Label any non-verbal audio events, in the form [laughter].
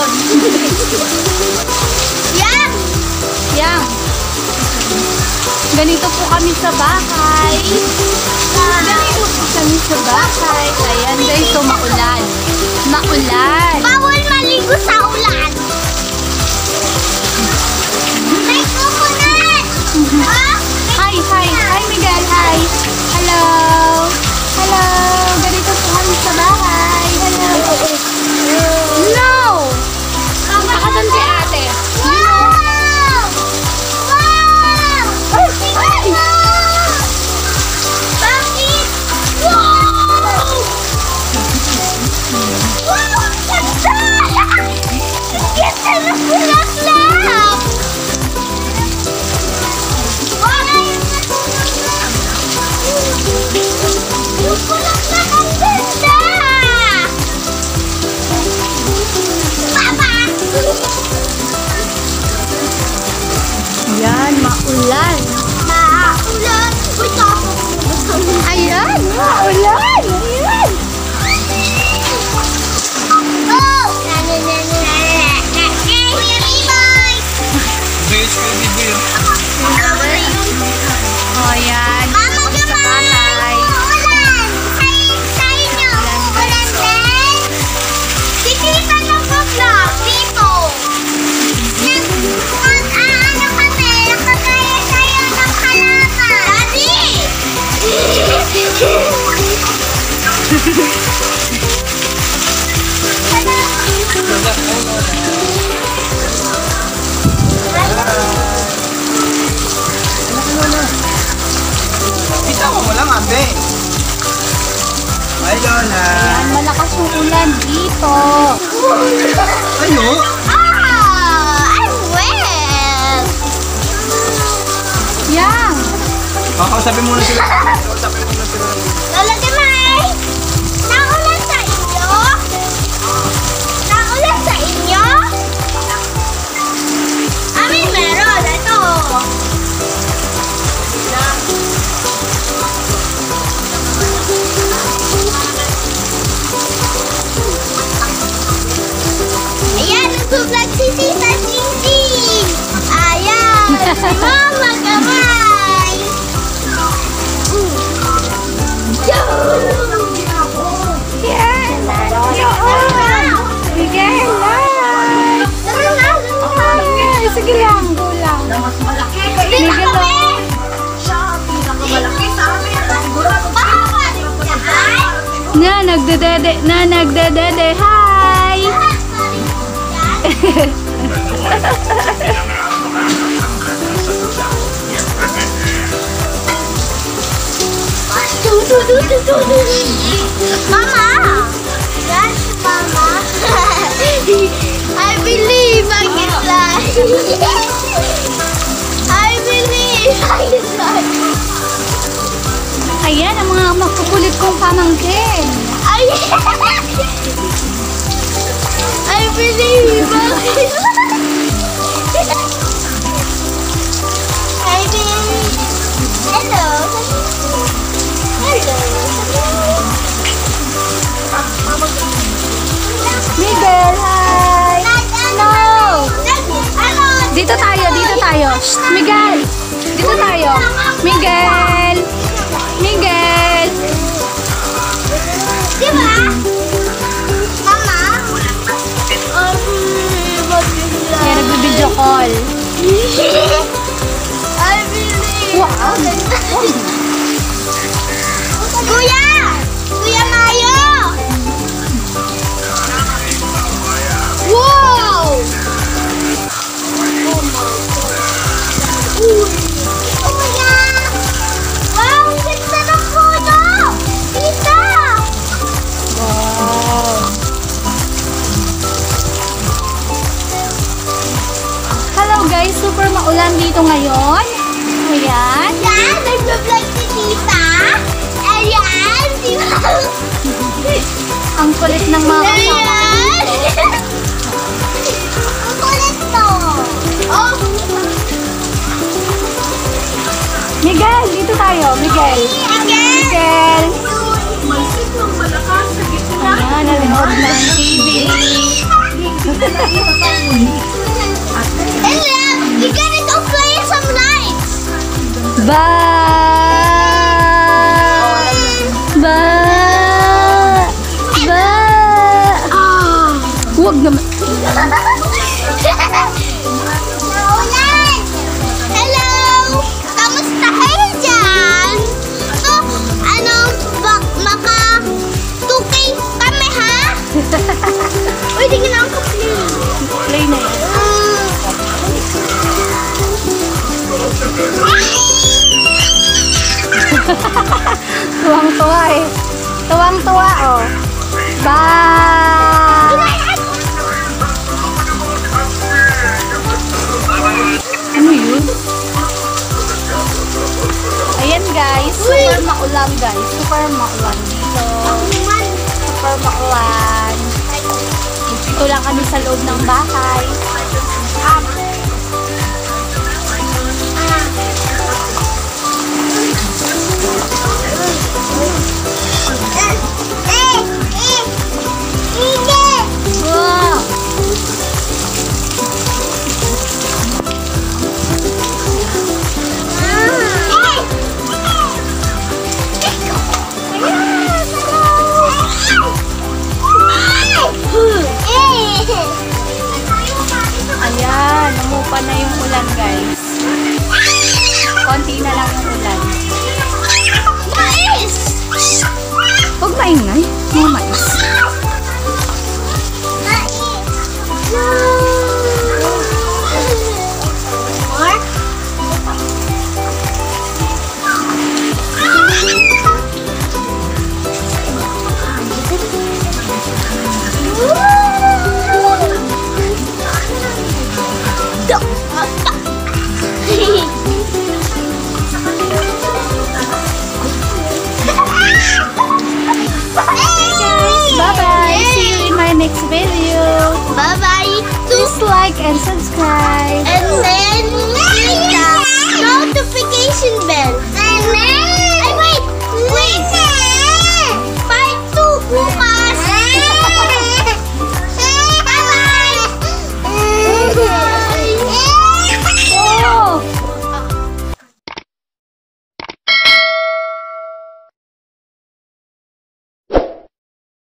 God! Yan! Yang! Ganito po kami sa bahay. Ganito po kami sa bahay. Ayan guys, Kita mo lang, ate. Ay, Lola. Ayan, malakas yung ulan dito. Ayo. Ah! I'm wet! Yang. Kakausapin muna sila. Kakausapin [laughs] Mama Kamay. Miguel, hi. Miguel, sige lang, go lang. Miguel, oh. Na, nagdedede, na, nagdedede, hi. [laughs] [laughs] Mama! Yes, Mama. [laughs] I believe I can fly. I believe I can fly. Ayan, ang mga makukulit kong pamangkin. I, [laughs] I believe I can I Dito tayo, dito tayo. Shh, Miguel. Dito tayo. Miguel. Miguel. Di ba? Mama? Kaya nagbe-video call. I believe. Wow. Kuya! Kuya Mayo! dito ngayon. Ayan. Ayan, nag-vlog si Tita. Ayan, si Ang kulit ng mga kasama. Ayan. Ang kulit to. Oh. Miguel, dito tayo. Miguel. Miguel. Miguel. Malsit ng malakas sa gitna. Ayan, nanood ng TV. Hindi ko na lang [laughs] Ba! Ba! Ba! Huwag naman. Naulan! Hello! Kamusta kayo dyan? So, ano, bak maka 2K kami ha? Uy, di na ako play. Play na yan. [laughs] Tuwang-tuwa eh. Tuwang-tuwa oh. Ba! Ano yun? Ayan guys, super maulan guys. Super maulan dito. Super maulan. Dito lang kami sa loob ng bahay. Konti na lang yung ulan. Huwag maingay. Mga mais. Hey bye-bye. See you in my next video. Bye-bye. Please like and subscribe. And then click the notification bell. And then... Wait, wait.